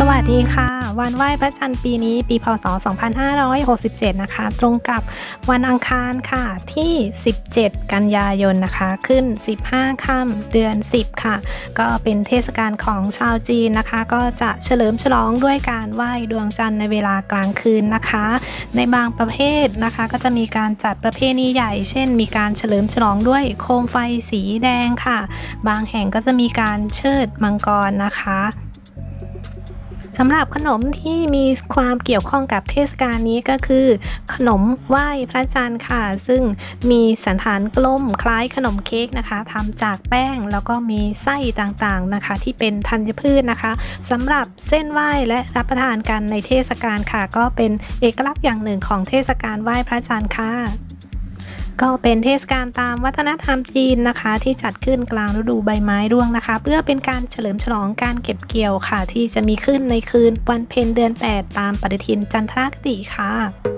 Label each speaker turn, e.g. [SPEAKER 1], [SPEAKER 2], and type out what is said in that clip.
[SPEAKER 1] สวัสดีค่ะ วันไหว้พระจันทร์ปีนี้ปีพศ 2567 นะคะ ตรงกับวันอังคารค่ะที่ 17 กันยายนนะคะ ขึ้น 15 ค่ำเดือน 10 ค่ะ ก็เป็นเทศกาลของชาวจีนนะคะ ก็จะเฉลิมฉลองด้วยการไหว้ดวงจันทร์ในเวลากลางคืนนะคะ ในบางประเภทนะคะ ก็จะมีการจัดประเพณีใหญ่ เช่น มีการเฉลิมฉลองด้วยโคมไฟสีแดงค่ะ บางแห่งก็จะมีการเชิดมังกรนะคะ สำหรับขนมที่มีความเกี่ยวข้องกับเทศกาลนี้ก็คือ ขนมไหว้พระจันทร์ค่ะ ซึ่งมีสันฐานกลมคล้ายขนมเค้กนะคะทำจากแป้งแล้วก็มีไส้ต่างๆนะคะ ที่เป็นธัญพืชนะคะสำหรับเส้นไหว้และรับประทานกันในเทศกาลค่ะ ก็เป็นเอกลักษณ์อย่างหนึ่งของเทศกาลไหว้พระจันทร์ค่ะ ก็เป็นเทศกาลตามวัฒนธรรมจีนนะคะ ที่จัดขึ้นกลางฤดูใบไม้ร่วงนะคะ เพื่อเป็นการเฉลิมฉลองการเก็บเกี่ยวค่ะ ที่จะมีขึ้นในคืนวันเพ็ญเดือน 8 ตามปฏิทินจันทรคติค่ะ